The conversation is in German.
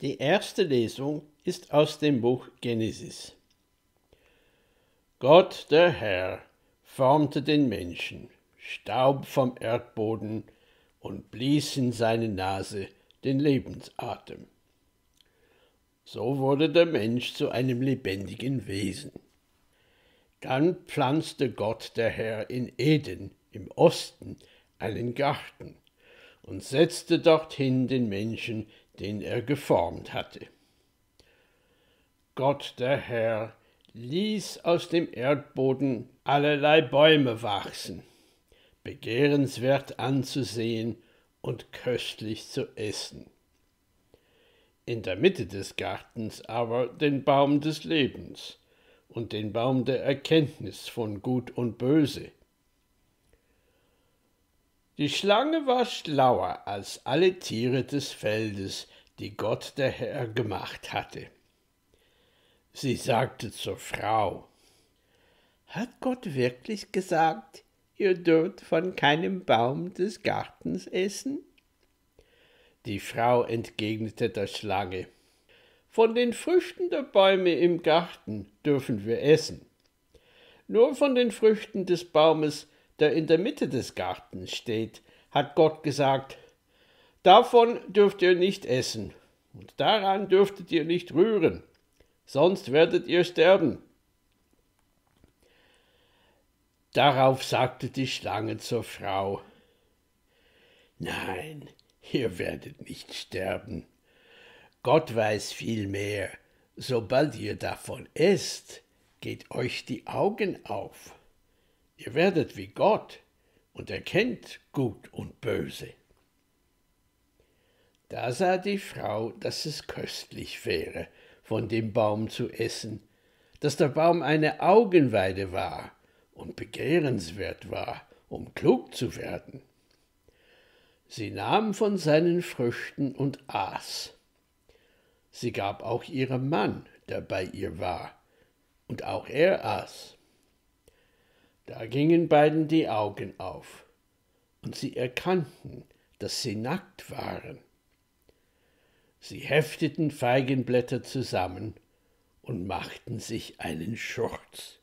Die erste Lesung ist aus dem Buch Genesis. Gott der Herr formte den Menschen, Staub vom Erdboden und blies in seine Nase den Lebensatem. So wurde der Mensch zu einem lebendigen Wesen. Dann pflanzte Gott der Herr in Eden im Osten einen Garten und setzte dorthin den Menschen, den er geformt hatte. Gott der Herr ließ aus dem Erdboden allerlei Bäume wachsen, begehrenswert anzusehen und köstlich zu essen. In der Mitte des Gartens aber den Baum des Lebens und den Baum der Erkenntnis von Gut und Böse. Die Schlange war schlauer als alle Tiere des Feldes, die Gott der Herr gemacht hatte. Sie sagte zur Frau, Hat Gott wirklich gesagt, ihr dürft von keinem Baum des Gartens essen? Die Frau entgegnete der Schlange, Von den Früchten der Bäume im Garten dürfen wir essen. Nur von den Früchten des Baumes der in der Mitte des Gartens steht, hat Gott gesagt, davon dürft ihr nicht essen und daran dürftet ihr nicht rühren, sonst werdet ihr sterben. Darauf sagte die Schlange zur Frau, Nein, ihr werdet nicht sterben. Gott weiß viel mehr. Sobald ihr davon esst, geht euch die Augen auf. Ihr werdet wie Gott und erkennt Gut und Böse. Da sah die Frau, dass es köstlich wäre, von dem Baum zu essen, dass der Baum eine Augenweide war und begehrenswert war, um klug zu werden. Sie nahm von seinen Früchten und aß. Sie gab auch ihrem Mann, der bei ihr war, und auch er aß. Da gingen beiden die Augen auf, und sie erkannten, dass sie nackt waren. Sie hefteten Feigenblätter zusammen und machten sich einen Schurz.